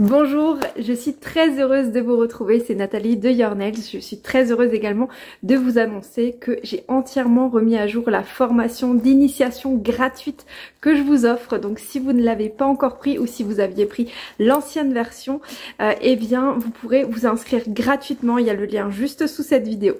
Bonjour, je suis très heureuse de vous retrouver, c'est Nathalie de Your Nails. Je suis très heureuse également de vous annoncer que j'ai entièrement remis à jour la formation d'initiation gratuite que je vous offre. Donc si vous ne l'avez pas encore pris ou si vous aviez pris l'ancienne version, euh, eh bien vous pourrez vous inscrire gratuitement. Il y a le lien juste sous cette vidéo.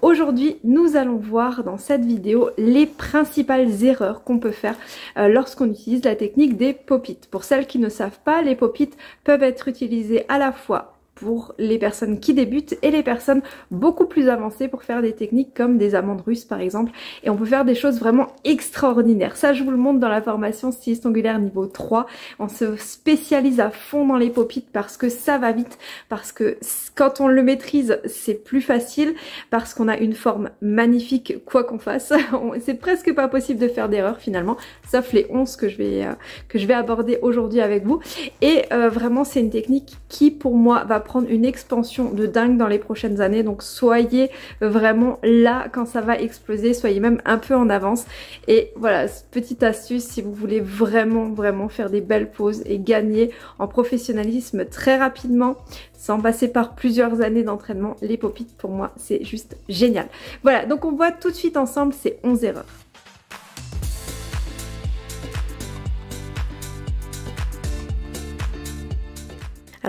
Aujourd'hui, nous allons voir dans cette vidéo les principales erreurs qu'on peut faire euh, lorsqu'on utilise la technique des pop-it. Pour celles qui ne savent pas, les pop-it peuvent être utilisés à la fois pour les personnes qui débutent et les personnes beaucoup plus avancées pour faire des techniques comme des amandes russes par exemple et on peut faire des choses vraiment extraordinaires. Ça je vous le montre dans la formation styliste ongulaire niveau 3. On se spécialise à fond dans les pop parce que ça va vite, parce que quand on le maîtrise c'est plus facile, parce qu'on a une forme magnifique quoi qu'on fasse. c'est presque pas possible de faire d'erreur finalement, sauf les 11 que je vais, euh, que je vais aborder aujourd'hui avec vous. Et euh, vraiment c'est une technique qui pour moi va une expansion de dingue dans les prochaines années. Donc soyez vraiment là quand ça va exploser, soyez même un peu en avance. Et voilà, petite astuce si vous voulez vraiment vraiment faire des belles pauses et gagner en professionnalisme très rapidement sans passer par plusieurs années d'entraînement, les popites pour moi c'est juste génial. Voilà, donc on voit tout de suite ensemble ces 11 erreurs.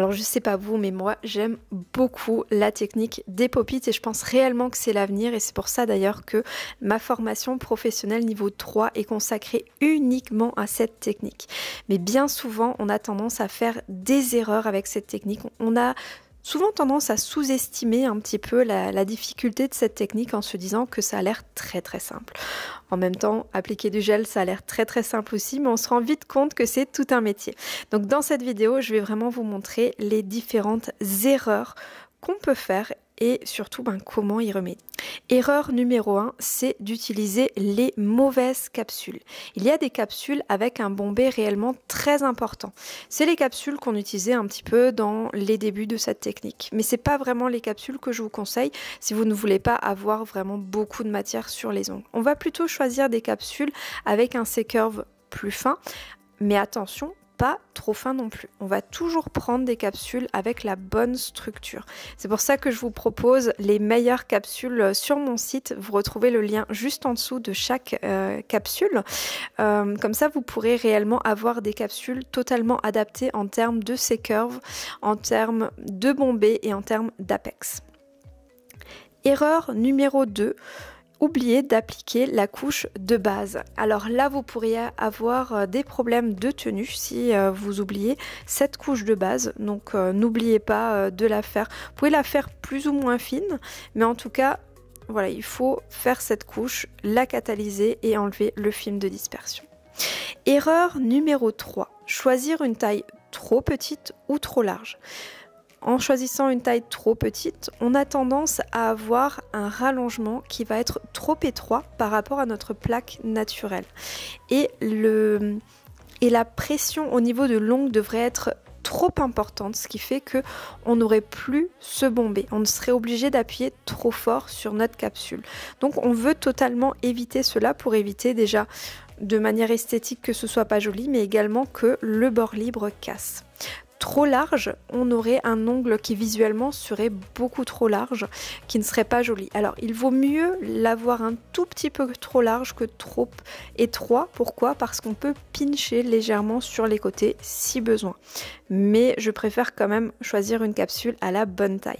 Alors je sais pas vous, mais moi j'aime beaucoup la technique des pop-it et je pense réellement que c'est l'avenir et c'est pour ça d'ailleurs que ma formation professionnelle niveau 3 est consacrée uniquement à cette technique. Mais bien souvent on a tendance à faire des erreurs avec cette technique. On a souvent tendance à sous-estimer un petit peu la, difficulté de cette technique en se disant que ça a l'air très très simple. En même temps, appliquer du gel, ça a l'air très très simple aussi, mais on se rend vite compte que c'est tout un métier. Donc dans cette vidéo, je vais vraiment vous montrer les différentes erreurs qu'on peut faire et surtout ben, comment y remédier. Erreur numéro 1, c'est d'utiliser les mauvaises capsules. Il y a des capsules avec un bombé réellement très important. C'est les capsules qu'on utilisait un petit peu dans les débuts de cette technique. Mais ce n'est pas vraiment les capsules que je vous conseille si vous ne voulez pas avoir vraiment beaucoup de matière sur les ongles. On va plutôt choisir des capsules avec un C-curve plus fin. Mais attention, trop fin non plus. On va toujours prendre des capsules avec la bonne structure. C'est pour ça que je vous propose les meilleures capsules sur mon site. Vous retrouvez le lien juste en dessous de chaque euh, capsule. Euh, comme ça, vous pourrez réellement avoir des capsules totalement adaptées en termes de C-curve, en termes de bombée et en termes d'apex. Erreur numéro 2, oublier d'appliquer la couche de base. Alors là, vous pourriez avoir euh, des problèmes de tenue si euh, vous oubliez cette couche de base. Donc euh, n'oubliez pas de la faire. Vous pouvez la faire plus ou moins fine, mais en tout cas, voilà, il faut faire cette couche, la catalyser et enlever le film de dispersion. Erreur numéro 3. Choisir une taille trop petite ou trop large en choisissant une taille trop petite, on a tendance à avoir un rallongement qui va être trop étroit par rapport à notre plaque naturelle. Et, le, et la pression au niveau de l'ongle devrait être trop importante, ce qui fait que on n'aurait plus ce bombé. On serait obligé d'appuyer trop fort sur notre capsule. Donc on veut totalement éviter cela pour éviter déjà de manière esthétique que ce soit pas joli, mais également que le bord libre casse trop large, on aurait un ongle qui visuellement serait beaucoup trop large, qui ne serait pas joli. Alors il vaut mieux l'avoir un tout petit peu trop large que trop étroit. Pourquoi? Parce qu'on peut pincher légèrement sur les côtés si besoin. Mais je préfère quand même choisir une capsule à la bonne taille.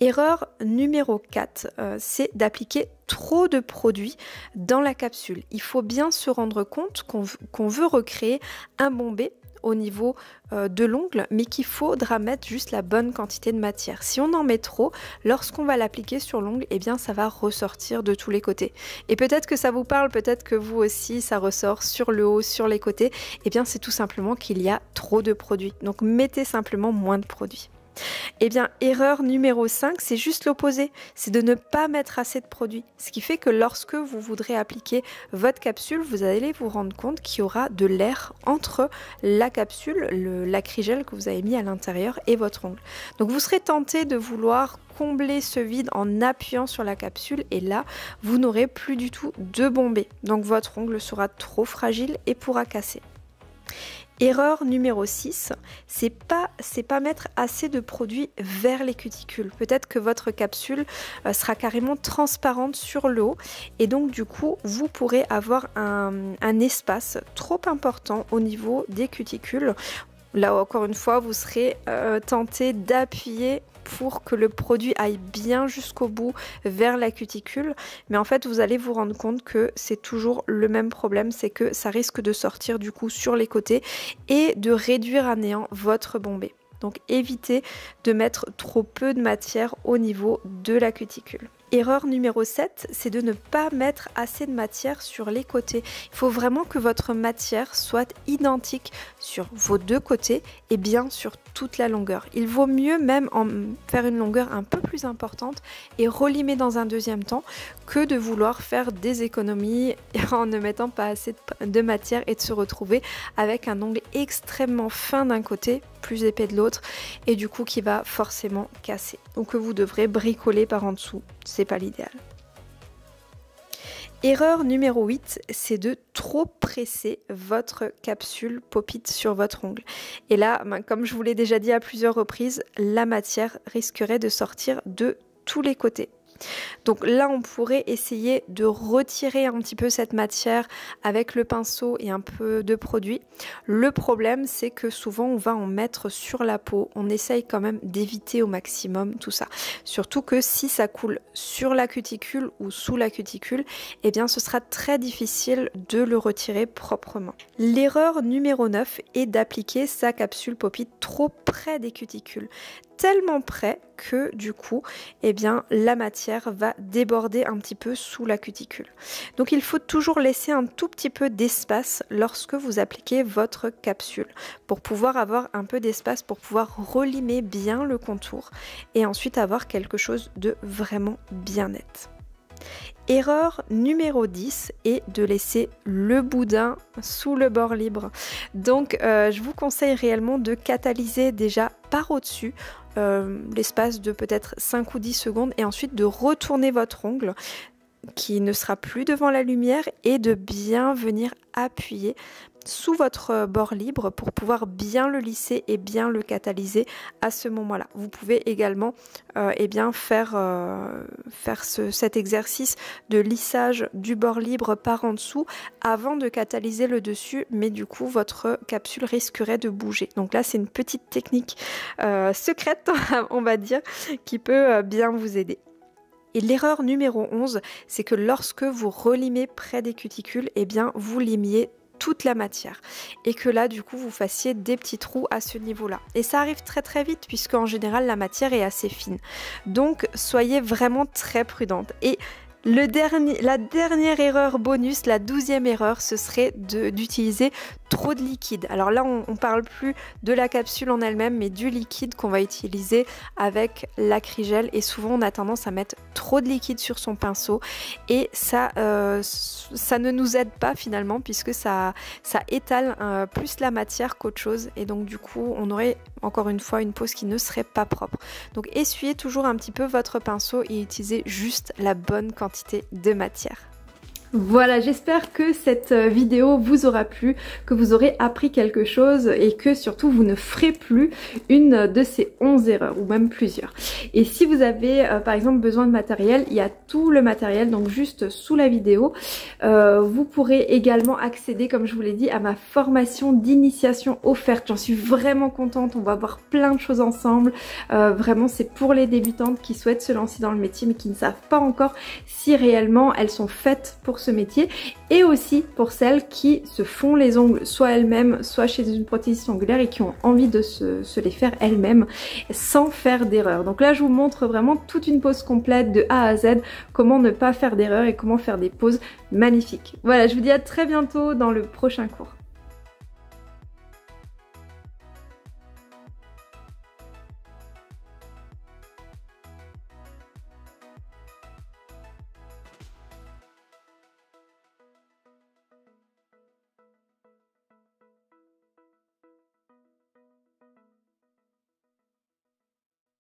Erreur numéro 4, euh, c'est d'appliquer trop de produits dans la capsule. Il faut bien se rendre compte qu'on veut recréer un bombé au niveau euh, de l'ongle, mais qu'il faudra mettre juste la bonne quantité de matière. Si on en met trop, lorsqu'on va l'appliquer sur l'ongle, eh bien ça va ressortir de tous les côtés. Et peut-être que ça vous parle, peut-être que vous aussi ça ressort sur le haut, sur les côtés. Eh bien c'est tout simplement qu'il y a trop de produits. Donc mettez simplement moins de produits. Eh bien, erreur numéro 5, c'est juste l'opposé, c'est de ne pas mettre assez de produits. Ce qui fait que lorsque vous voudrez appliquer votre capsule, vous allez vous rendre compte qu'il y aura de l'air entre la capsule, l'acrygel que vous avez mis à l'intérieur et votre ongle. Donc vous serez tenté de vouloir combler ce vide en appuyant sur la capsule et là, vous n'aurez plus du tout de bombée. Donc votre ongle sera trop fragile et pourra casser. Erreur numéro 6, c'est pas, mettre assez de produit vers les cuticules. Peut-être que votre capsule euh, sera carrément transparente sur le haut et donc du coup vous pourrez avoir un, espace trop important au niveau des cuticules. Là encore une fois, vous serez euh, tenté d'appuyer pour que le produit aille bien jusqu'au bout vers la cuticule. Mais en fait, vous allez vous rendre compte que c'est toujours le même problème, c'est que ça risque de sortir du coup sur les côtés et de réduire à néant votre bombée. Donc évitez de mettre trop peu de matière au niveau de la cuticule. Erreur numéro 7, c'est de ne pas mettre assez de matière sur les côtés. Il faut vraiment que votre matière soit identique sur vos deux côtés et bien sur toute la longueur. Il vaut mieux même faire une longueur un peu plus importante et relimer dans un deuxième temps que de vouloir faire des économies en ne mettant pas assez de matière et de se retrouver avec un ongle extrêmement fin d'un côté, plus épais de l'autre et du coup qui va forcément casser. Donc que vous devrez bricoler par en dessous, c'est pas l'idéal. Erreur numéro 8, c'est de trop presser votre capsule pop sur votre ongle. Et là, ben, comme je vous l'ai déjà dit à plusieurs reprises, la matière risquerait de sortir de tous les côtés. Donc là, on pourrait essayer de retirer un petit peu cette matière avec le pinceau et un peu de produit. Le problème, c'est que souvent, on va en mettre sur la peau. On essaye quand même d'éviter au maximum tout ça. Surtout que si ça coule sur la cuticule ou sous la cuticule, eh bien, ce sera très difficile de le retirer proprement. L'erreur numéro 9 est d'appliquer sa capsule Poppy trop près des cuticules tellement près que du coup, eh bien, la matière va déborder un petit peu sous la cuticule. Donc il faut toujours laisser un tout petit peu d'espace lorsque vous appliquez votre capsule pour pouvoir avoir un peu d'espace pour pouvoir relimer bien le contour et ensuite avoir quelque chose de vraiment bien net. Erreur numéro 10 est de laisser le boudin sous le bord libre. Donc euh, je vous conseille réellement de catalyser déjà par au-dessus euh, l'espace de peut-être 5 ou 10 secondes et ensuite de retourner votre ongle qui ne sera plus devant la lumière et de bien venir appuyer sous votre bord libre pour pouvoir bien le lisser et bien le catalyser à ce moment-là. Vous pouvez également euh, eh bien faire, euh, faire cet exercice de lissage du bord libre par en dessous avant de catalyser le dessus, mais du coup votre capsule risquerait de bouger. Donc là c'est une petite technique euh, secrète, on va dire, qui peut bien vous aider. Et l'erreur numéro 11, c'est que lorsque vous relimez près des cuticules, eh bien vous limiez toute la matière. Et que là du coup vous fassiez des petits trous à ce niveau là et ça arrive très très vite puisque en général la matière est assez fine. Donc soyez vraiment très prudente. Et la dernière erreur bonus, la douzième erreur, ce serait d'utiliser trop de liquide. Alors là, on, ne parle plus de la capsule en elle-même, mais du liquide qu'on va utiliser avec l'acrygel. Et souvent, on a tendance à mettre trop de liquide sur son pinceau et ça, euh, ça ne nous aide pas finalement puisque ça, étale euh, plus la matière qu'autre chose. Et donc du coup, on aurait encore une fois une pose qui ne serait pas propre. Donc essuyez toujours un petit peu votre pinceau et utilisez juste la bonne quantité de matière. Voilà, j'espère que cette euh, vidéo vous aura plu, que vous aurez appris quelque chose et que surtout vous ne ferez plus une de ces 11 erreurs ou même plusieurs. Et si vous avez euh, par exemple besoin de matériel, il y a tout le matériel donc juste sous la vidéo. Euh, vous pourrez également accéder comme je vous l'ai dit à ma formation d'initiation offerte. J'en suis vraiment contente, on va voir plein de choses ensemble. vraiment c'est pour les débutantes qui souhaitent se lancer dans le métier mais qui ne savent pas encore si réellement elles sont faites pour ce métier et aussi pour celles qui se font les ongles soit elles-mêmes soit chez une prothésiste ongulaire et qui ont envie de se, les faire elles-mêmes sans faire d'erreur. Donc là je vous montre vraiment toute une pose complète de A à Z, comment ne pas faire d'erreur et comment faire des poses magnifiques. Voilà je vous dis à très bientôt dans le prochain cours.